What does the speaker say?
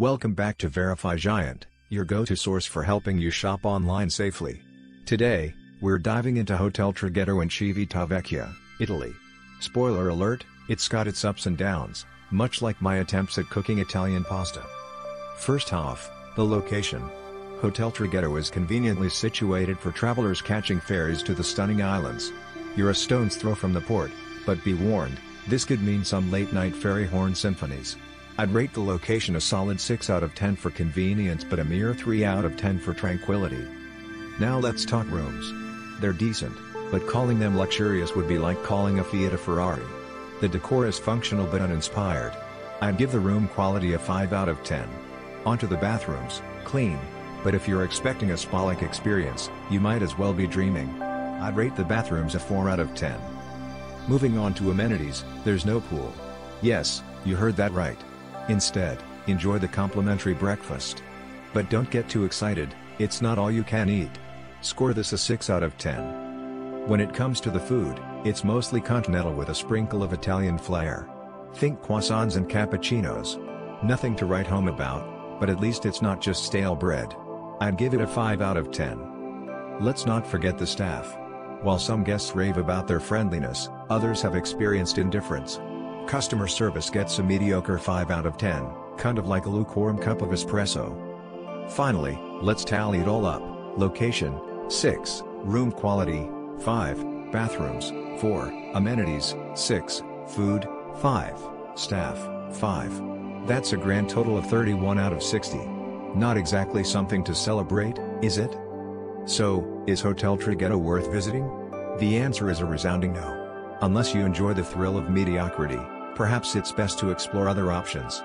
Welcome back to Verify Giant, your go-to source for helping you shop online safely. Today, we're diving into Hotel Traghetto in Civitavecchia, Italy. Spoiler alert, it's got its ups and downs, much like my attempts at cooking Italian pasta. First off, the location. Hotel Traghetto is conveniently situated for travelers catching ferries to the stunning islands. You're a stone's throw from the port, but be warned, this could mean some late-night ferry horn symphonies. I'd rate the location a solid 6 out of 10 for convenience but a mere 3 out of 10 for tranquility. Now let's talk rooms. They're decent, but calling them luxurious would be like calling a Fiat a Ferrari. The decor is functional but uninspired. I'd give the room quality a 5 out of 10. Onto the bathrooms, clean, but if you're expecting a spa-like experience, you might as well be dreaming. I'd rate the bathrooms a 4 out of 10. Moving on to amenities, there's no pool. Yes, you heard that right. Instead, enjoy the complimentary breakfast. But don't get too excited, it's not all you can eat. Score this a 6 out of 10. When it comes to the food, it's mostly continental with a sprinkle of Italian flair. Think croissants and cappuccinos. Nothing to write home about, but at least it's not just stale bread. I'd give it a 5 out of 10. Let's not forget the staff. While some guests rave about their friendliness, others have experienced indifference. Customer service gets a mediocre 5 out of 10, kind of like a lukewarm cup of espresso. Finally, let's tally it all up. Location, 6, room quality, 5, bathrooms, 4, amenities, 6, food, 5, staff, 5. That's a grand total of 31 out of 60. Not exactly something to celebrate, is it? So, is Hotel Traghetto worth visiting? The answer is a resounding no. Unless you enjoy the thrill of mediocrity, perhaps it's best to explore other options.